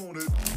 want it.